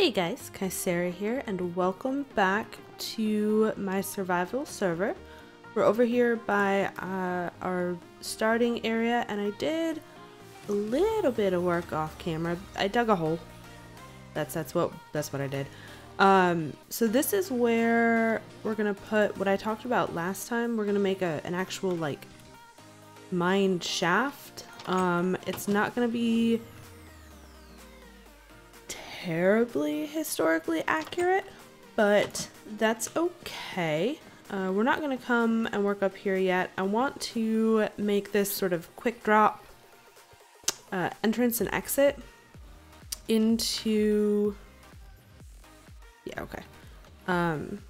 Hey guys, Kysaeri here, and welcome back to my survival server. We're over here by uh, our starting area, and I did a little bit of work off camera. I dug a hole. That's that's what that's what I did. Um, so this is where we're gonna put what I talked about last time. We're gonna make a, an actual like mine shaft. Um, it's not gonna be terribly historically accurate, but that's okay. Uh, we're not going to come and work up here yet. I want to make this sort of quick drop uh, entrance and exit into... Yeah, okay. Um,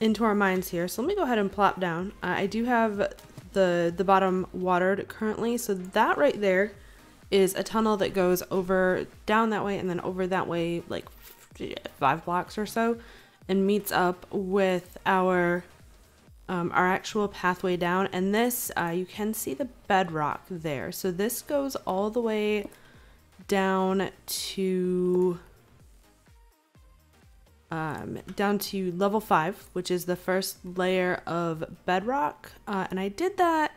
into our mines here. So let me go ahead and plop down. Uh, I do have the, the bottom watered currently, so that right there is a tunnel that goes over down that way and then over that way like five blocks or so and meets up with our um, our actual pathway down. And this uh, you can see the bedrock there. So this goes all the way down to um, down to level 5 which is the first layer of bedrock. Uh, and I did that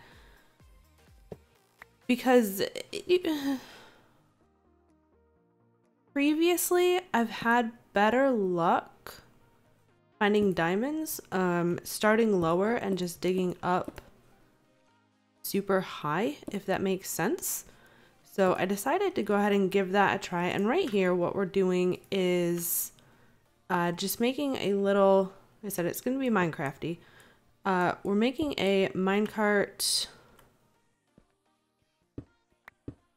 because it, previously I've had better luck finding diamonds um, starting lower and just digging up super high if that makes sense. So I decided to go ahead and give that a try. And right here what we're doing is uh, just making a little I said it's gonna be Minecrafty. Uh, we're making a minecart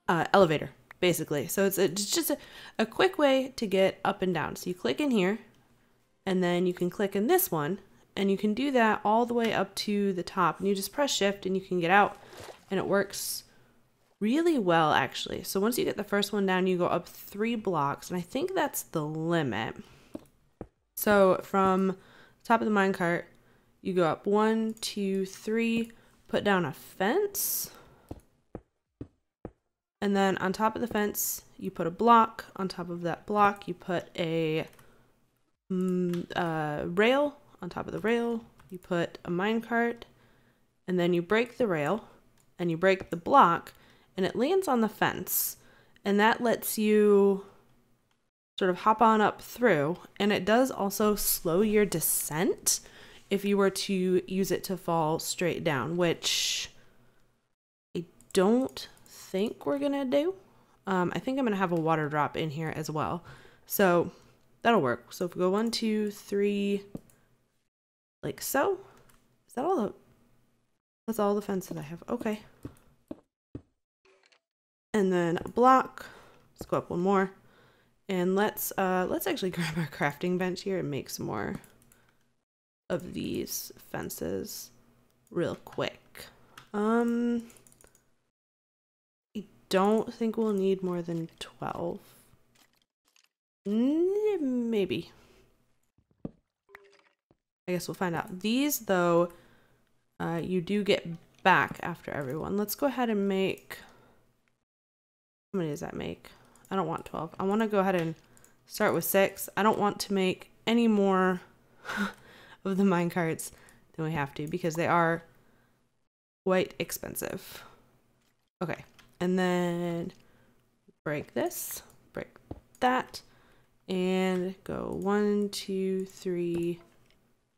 uh, elevator, basically. So it's, a, it's just a, a quick way to get up and down. So you click in here, and then you can click in this one, and you can do that all the way up to the top. And you just press shift and you can get out, and it works really well, actually. So once you get the first one down, you go up three blocks, and I think that's the limit. So from top of the minecart, you go up one, two, three, put down a fence and then on top of the fence, you put a block. On top of that block, you put a mm, uh, rail. On top of the rail, you put a minecart. And then you break the rail and you break the block and it lands on the fence. And that lets you sort of hop on up through. And it does also slow your descent if you were to use it to fall straight down, which I don't think we're gonna do. Um, I think I'm gonna have a water drop in here as well. So that'll work. So if we go one, two, three, like so. Is that all the, that's all the fences I have. Okay. And then a block. Let's go up one more. And let's, uh, let's actually grab our crafting bench here and make some more of these fences real quick. Um, don't think we'll need more than 12. Maybe. I guess we'll find out. These, though, uh, you do get back after everyone. Let's go ahead and make... How many does that make? I don't want 12. I want to go ahead and start with 6. I don't want to make any more of the mine minecarts than we have to because they are quite expensive. Okay and then break this, break that, and go one, two, three,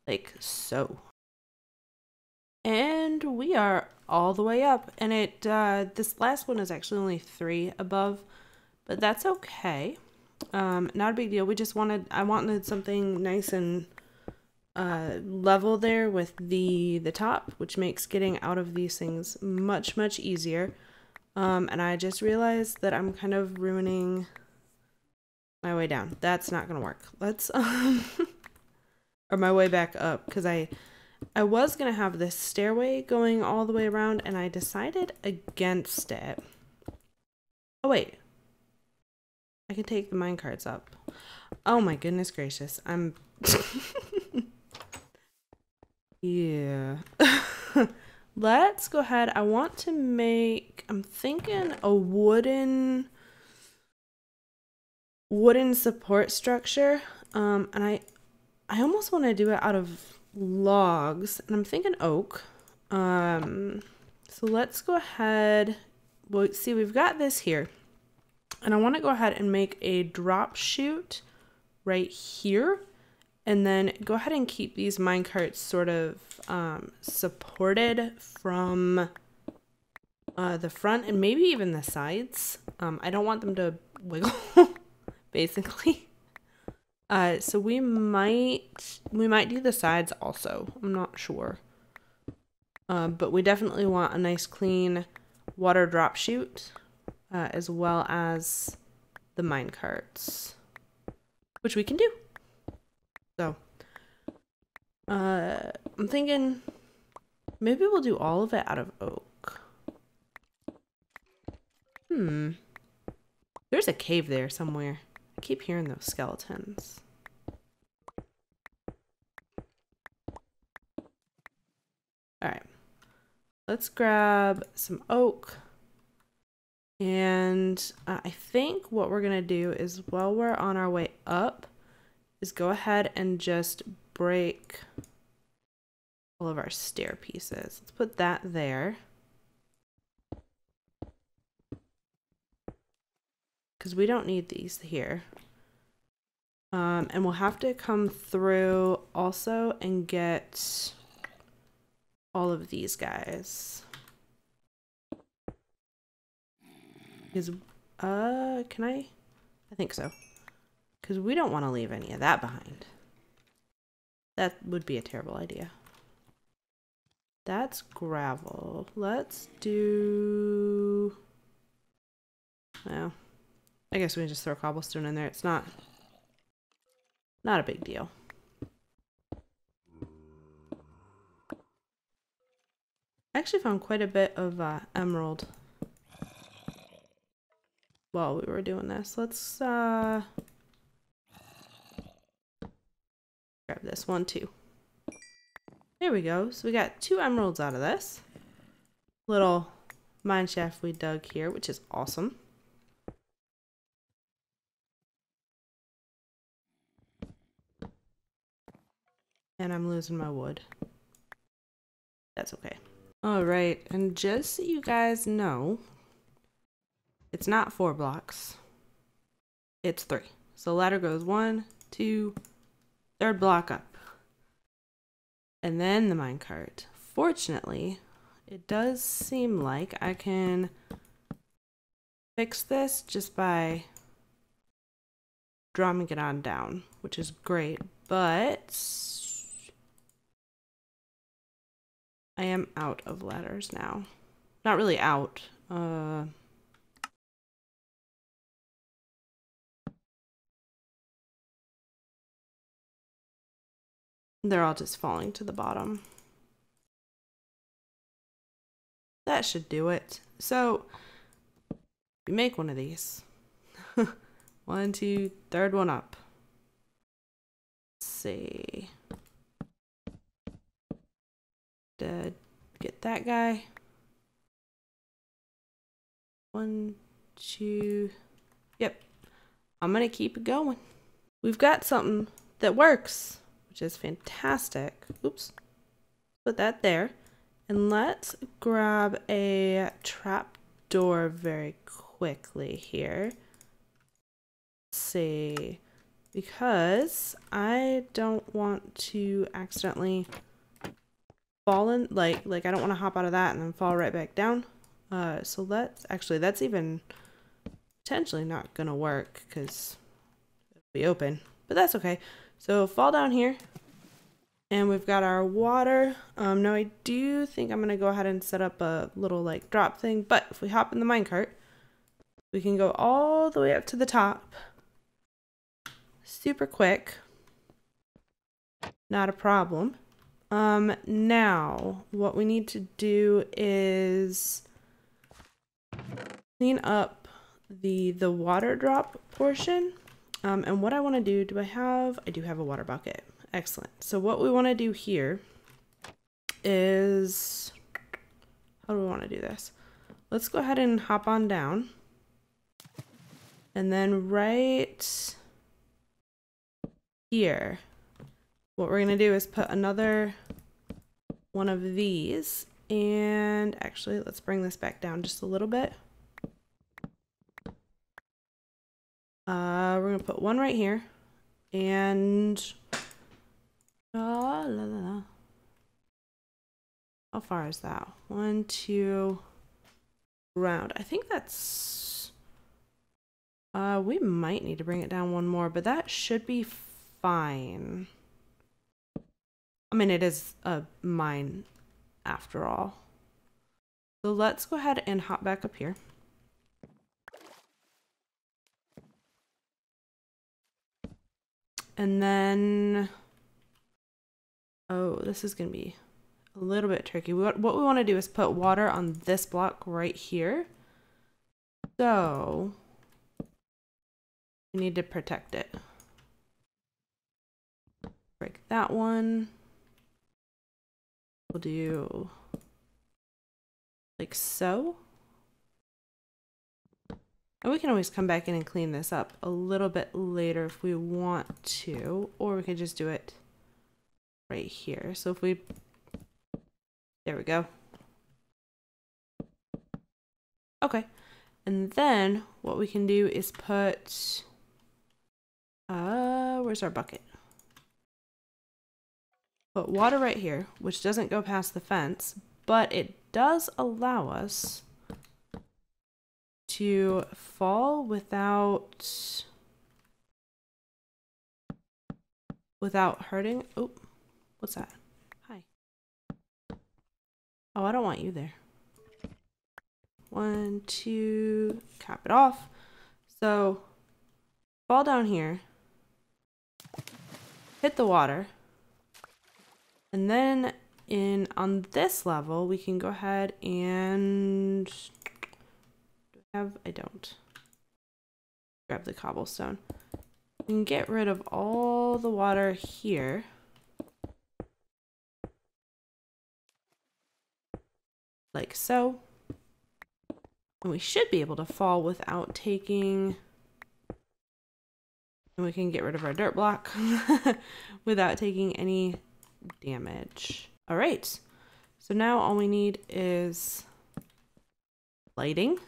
like so. And we are all the way up, and it, uh, this last one is actually only three above, but that's okay. Um, not a big deal. We just wanted, I wanted something nice and uh, level there with the the top, which makes getting out of these things much much easier. Um, and I just realized that I'm kind of ruining my way down. That's not gonna work. Let's um or my way back up because I I was gonna have this stairway going all the way around and I decided against it. Oh wait. I can take the mine carts up. Oh my goodness gracious. I'm Yeah. Let's go ahead. I want to make, I'm thinking a wooden, wooden support structure. Um, and I, I almost want to do it out of logs, and I'm thinking oak. Um, so let's go ahead. Well, see, we've got this here, and I want to go ahead and make a drop chute right here, and then go ahead and keep these minecarts sort of um, supported from uh, the front and maybe even the sides. Um, I don't want them to wiggle, basically. Uh, so we might we might do the sides also. I'm not sure. Uh, but we definitely want a nice clean water drop chute uh, as well as the mine carts, which we can do. So uh, I'm thinking maybe we'll do all of it out of oak. Hmm. There's a cave there somewhere. I keep hearing those skeletons. Alright. Let's grab some oak. And uh, I think what we're going to do is while we're on our way up is go ahead and just break all of our stair pieces. Let's put that there. because we don't need these here. Um, and we'll have to come through also and get all of these guys. Is, uh, can I? I think so. Because we don't want to leave any of that behind. That would be a terrible idea. That's gravel. Let's do... Well, I guess we can just throw cobblestone in there. It's not not a big deal. I actually found quite a bit of uh, emerald while we were doing this. Let's uh, grab this one too. There we go. So we got two emeralds out of this. Little mine shaft we dug here, which is awesome. And I'm losing my wood. That's okay. Alright, and just so you guys know, it's not four blocks. It's three. So ladder goes one, two, third block up. And then the minecart. Fortunately, it does seem like I can fix this just by drumming it on down, which is great, but I am out of ladders now. Not really out. Uh, they're all just falling to the bottom. That should do it. So, we make one of these. one, two, third one up. Let's see. to get that guy. One, two, yep. I'm gonna keep it going. We've got something that works, which is fantastic. Oops. Put that there. And let's grab a trap door very quickly here. Let's see. Because I don't want to accidentally fallen like like I don't want to hop out of that and then fall right back down uh so let's actually that's even potentially not gonna work because it'll be open but that's okay so fall down here. And we've got our water. Um now I do think I'm gonna go ahead and set up a little like drop thing but if we hop in the minecart we can go all the way up to the top. Super quick. Not a problem. Um, now, what we need to do is clean up the the water drop portion. Um, and what I want to do, do I have, I do have a water bucket. Excellent. So what we want to do here is, how do we want to do this? Let's go ahead and hop on down. And then right here, what we're going to do is put another one of these. And actually, let's bring this back down just a little bit. Uh, we're to put one right here. And... Uh, la, la, la. How far is that? One, two, round. I think that's... Uh, we might need to bring it down one more, but that should be fine. I mean, it is a mine after all. So let's go ahead and hop back up here. And then, oh, this is going to be a little bit tricky. What, what we want to do is put water on this block right here. So, we need to protect it. Break that one. We'll do like so. And we can always come back in and clean this up a little bit later if we want to, or we could just do it right here. So if we, there we go. Okay. And then what we can do is put, uh, where's our bucket? Put water right here, which doesn't go past the fence, but it does allow us to fall without without hurting. Oh, what's that? Hi. Oh, I don't want you there. One, two, cap it off. So fall down here, hit the water, and then in on this level, we can go ahead and have? I don't. Grab the cobblestone. We can get rid of all the water here. Like so. And we should be able to fall without taking... And we can get rid of our dirt block without taking any damage. All right. So now all we need is lighting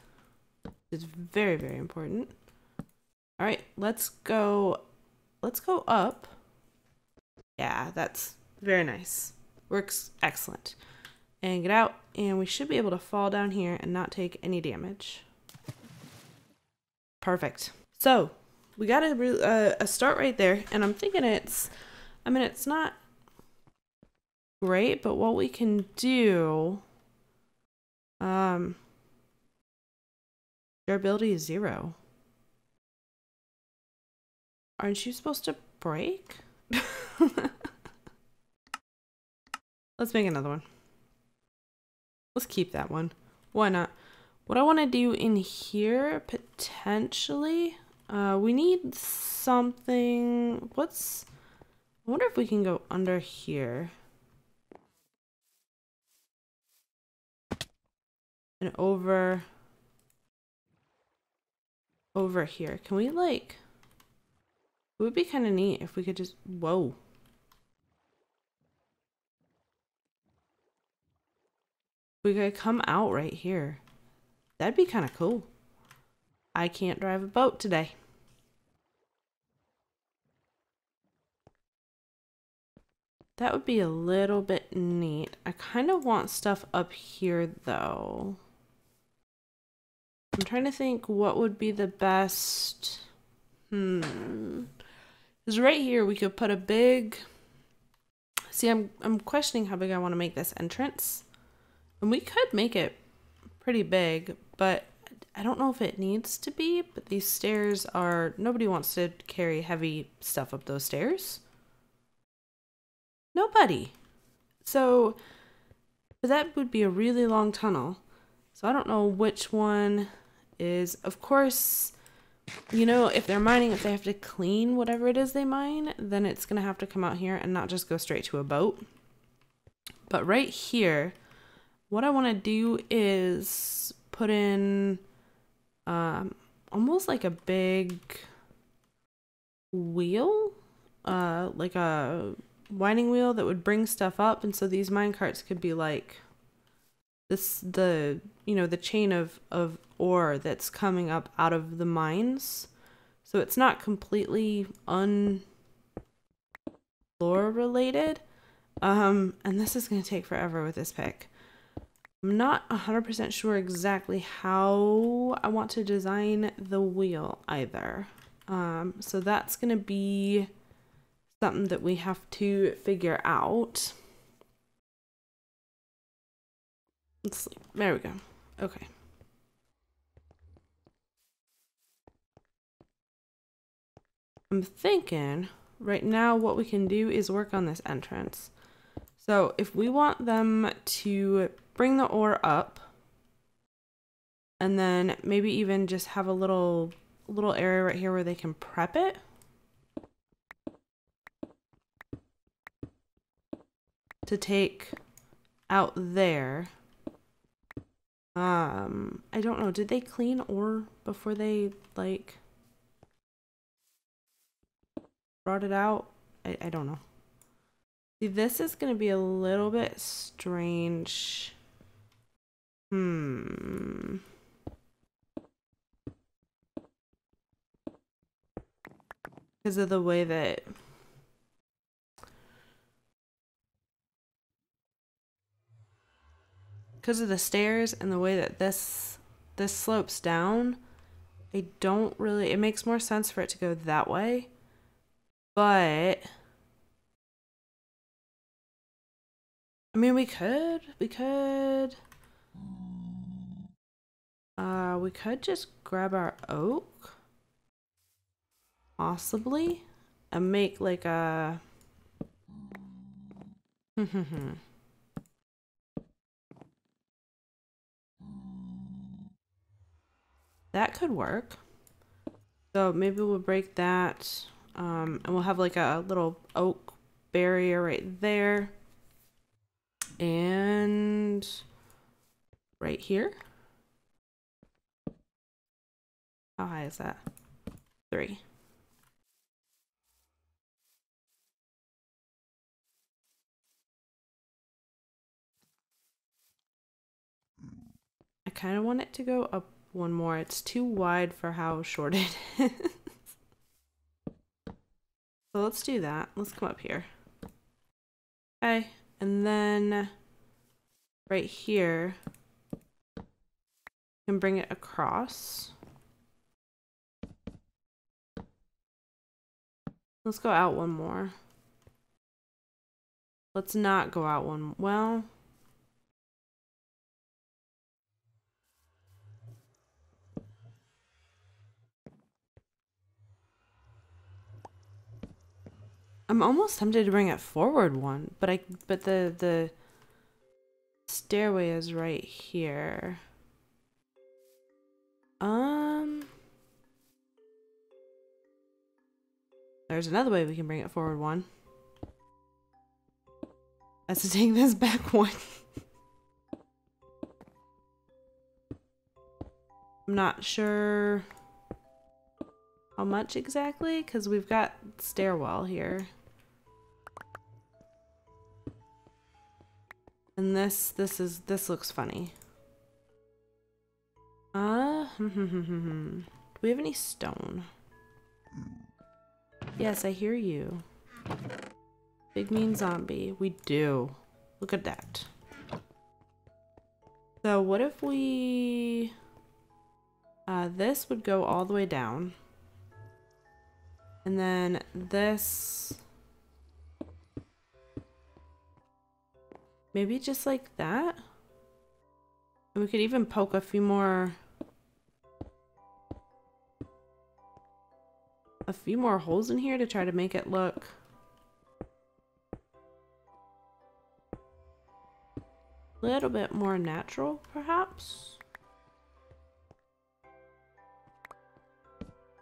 is very, very important. All right, let's go, let's go up. Yeah, that's very nice. Works excellent. And get out, and we should be able to fall down here and not take any damage. Perfect. So, we got a, uh, a start right there, and I'm thinking it's, I mean, it's not great, but what we can do, um, Durability is zero. Aren't you supposed to break? Let's make another one. Let's keep that one. Why not? What I want to do in here, potentially, uh, we need something, what's, I wonder if we can go under here. And over, over here. Can we like, it would be kind of neat if we could just, whoa. We could come out right here. That'd be kind of cool. I can't drive a boat today. That would be a little bit neat. I kind of want stuff up here though. I'm trying to think what would be the best. Hmm. Because right here we could put a big. See, I'm I'm questioning how big I want to make this entrance, and we could make it pretty big, but I don't know if it needs to be. But these stairs are nobody wants to carry heavy stuff up those stairs. Nobody. So, that would be a really long tunnel. So I don't know which one is, of course, you know, if they're mining, if they have to clean whatever it is they mine, then it's going to have to come out here and not just go straight to a boat. But right here, what I want to do is put in um, almost like a big wheel, uh, like a winding wheel that would bring stuff up. And so these mine carts could be like this, the, you know, the chain of, of ore that's coming up out of the mines. So it's not completely un lore related. Um, and this is going to take forever with this pick. I'm not 100% sure exactly how I want to design the wheel either. Um, so that's going to be something that we have to figure out. Let's see. There we go. Okay. I'm thinking right now what we can do is work on this entrance. So if we want them to bring the ore up and then maybe even just have a little little area right here where they can prep it. To take out there. Um, I don't know. Did they clean ore before they like brought it out? I, I don't know. See, this is going to be a little bit strange. Hmm. Because of the way that because of the stairs and the way that this this slopes down, I don't really it makes more sense for it to go that way. But I mean we could we could uh we could just grab our oak possibly and make like a hmm, hmm, hmm. That could work. So maybe we'll break that um, and we'll have like a little oak barrier right there. And right here. How high is that? Three. I kind of want it to go up one more. It's too wide for how short it is. so let's do that. Let's come up here. Okay, and then right here, can bring it across. Let's go out one more. Let's not go out one. Well, I'm almost tempted to bring it forward one, but I but the the stairway is right here. Um There's another way we can bring it forward one. That's to take this back one. I'm not sure how much exactly because we've got stairwell here. And this, this is, this looks funny. Uh, do we have any stone? Yes, I hear you. Big mean zombie. We do. Look at that. So what if we... Uh, this would go all the way down. And then this Maybe just like that? And we could even poke a few more... A few more holes in here to try to make it look... A little bit more natural, perhaps?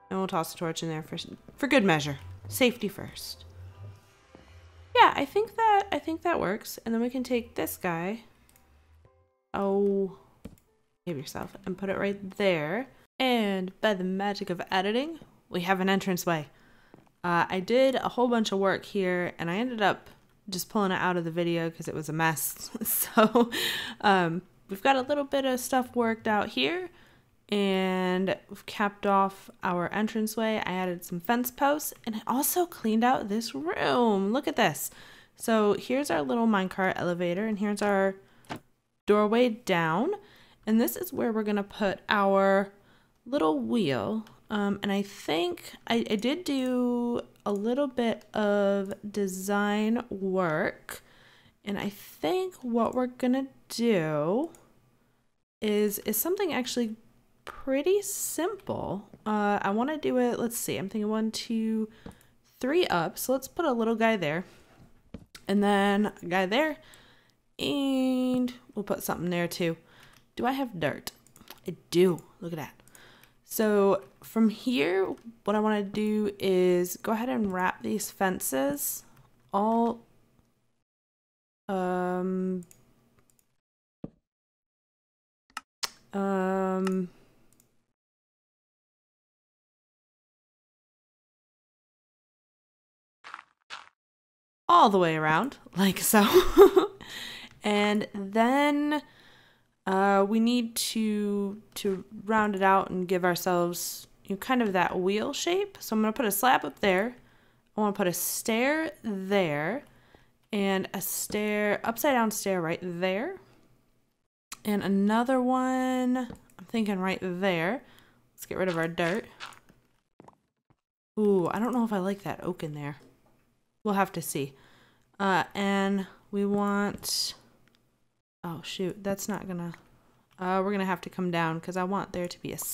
And we'll toss a torch in there for, for good measure. Safety first yeah, I think that I think that works. And then we can take this guy. Oh, give yourself and put it right there. And by the magic of editing, we have an entranceway. Uh, I did a whole bunch of work here and I ended up just pulling it out of the video because it was a mess. so um, we've got a little bit of stuff worked out here and capped off our entranceway. I added some fence posts and I also cleaned out this room. Look at this. So here's our little minecart elevator and here's our doorway down. And this is where we're to put our little wheel. Um, and I think I, I did do a little bit of design work. And I think what we're to do is, is something actually pretty simple. Uh, I want to do it, let's see, I'm thinking one, two, three up. So let's put a little guy there. And then a guy there. And we'll put something there too. Do I have dirt? I do. Look at that. So from here, what I want to do is go ahead and wrap these fences all um um all the way around like so and then uh, we need to to round it out and give ourselves you know, kind of that wheel shape. So I'm going to put a slab up there. I want to put a stair there and a stair, upside down stair right there. And another one, I'm thinking right there. Let's get rid of our dirt. Ooh, I don't know if I like that oak in there. We'll have to see. Uh, and we want Oh shoot, that's not gonna. Uh, we're gonna have to come down because I want there to be a.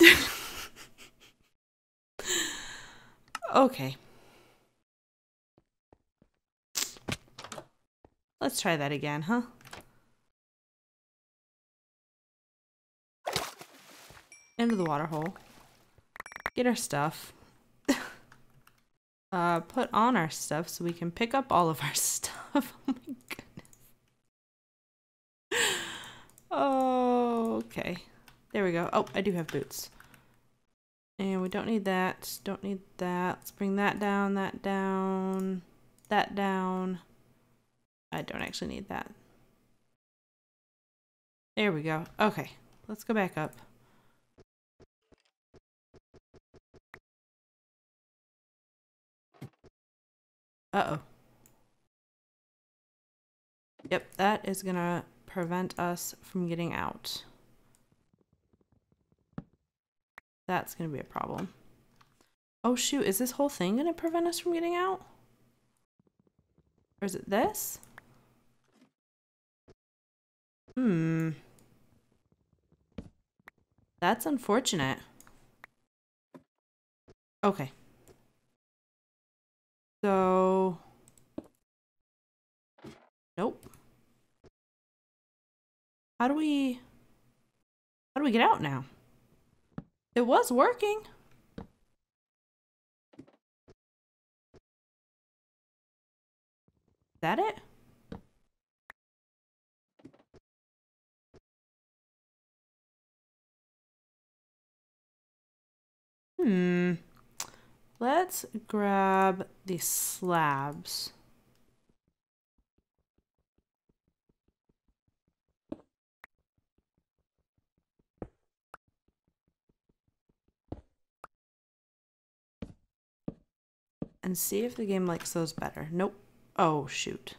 No. okay. Let's try that again, huh? Into the water hole. Get our stuff uh, put on our stuff so we can pick up all of our stuff. oh my goodness. Oh, okay. There we go. Oh, I do have boots. And we don't need that. Don't need that. Let's bring that down, that down, that down. I don't actually need that. There we go. Okay, let's go back up. Uh-oh. Yep, that is gonna prevent us from getting out. That's gonna be a problem. Oh shoot, is this whole thing gonna prevent us from getting out? Or is it this? Hmm. That's unfortunate. Okay. So, nope. How do we, how do we get out now? It was working. Is that it? Hmm. Let's grab the slabs. And see if the game likes those better. Nope. Oh, shoot.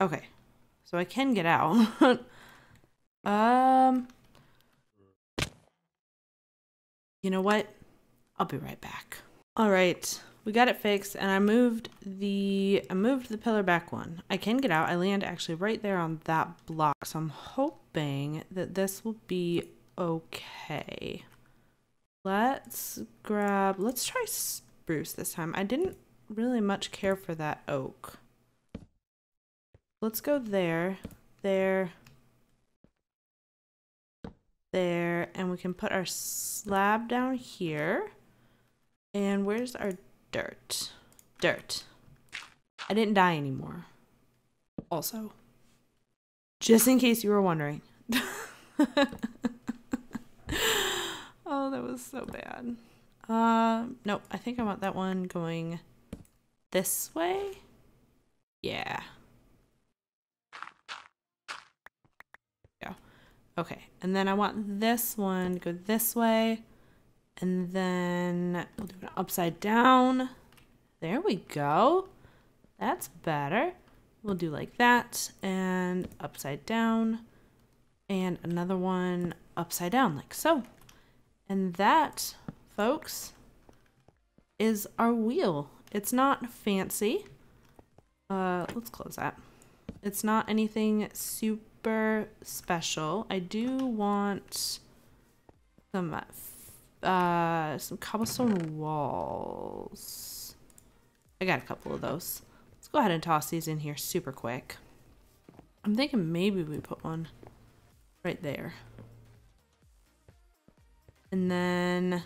Okay. So I can get out. um. You know what? I'll be right back. All right. We got it fixed and I moved the I moved the pillar back one. I can get out. I land actually right there on that block. So I'm hoping that this will be okay. Let's grab let's try spruce this time. I didn't really much care for that oak. Let's go there, there, there, and we can put our slab down here. And where's our dirt? Dirt. I didn't die anymore. Also, just in case you were wondering. oh, that was so bad. Uh, nope, I think I want that one going this way. Yeah. Yeah. Okay, and then I want this one to go this way. And then we'll do it upside down. There we go. That's better. We'll do like that and upside down and another one upside down like so. And that, folks, is our wheel. It's not fancy. Uh, let's close that. It's not anything super special. I do want some uh some cobblestone walls. I got a couple of those. Let's go ahead and toss these in here super quick. I'm thinking maybe we put one right there. And then,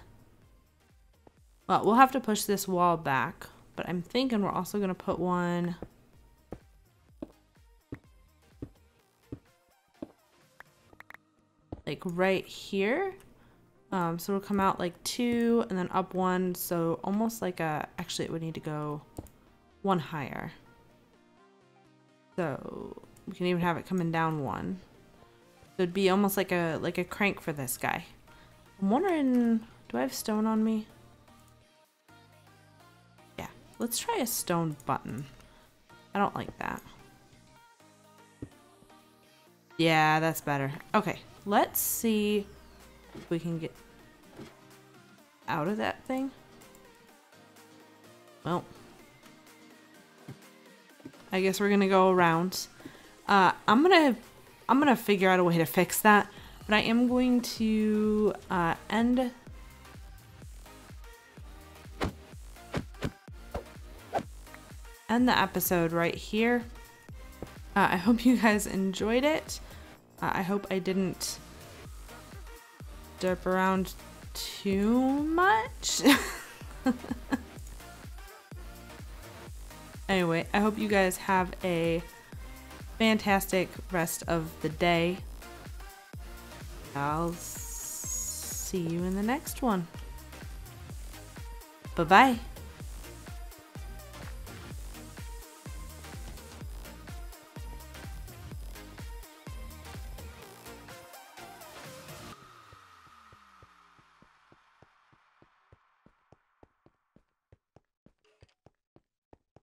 well, we'll have to push this wall back, but I'm thinking we're also going to put one like right here. Um, so it'll come out like two and then up one. So almost like a, actually it would need to go one higher. So we can even have it coming down one. So it'd be almost like a like a crank for this guy. I'm wondering, do I have stone on me? Yeah, let's try a stone button. I don't like that. Yeah, that's better. Okay, let's see if we can get out of that thing. Well, I guess we're gonna go around. Uh, I'm gonna I'm gonna figure out a way to fix that, but I am going to uh, end end the episode right here. Uh, I hope you guys enjoyed it. I hope I didn't derp around too much. anyway, I hope you guys have a fantastic rest of the day. I'll see you in the next one. Bye bye.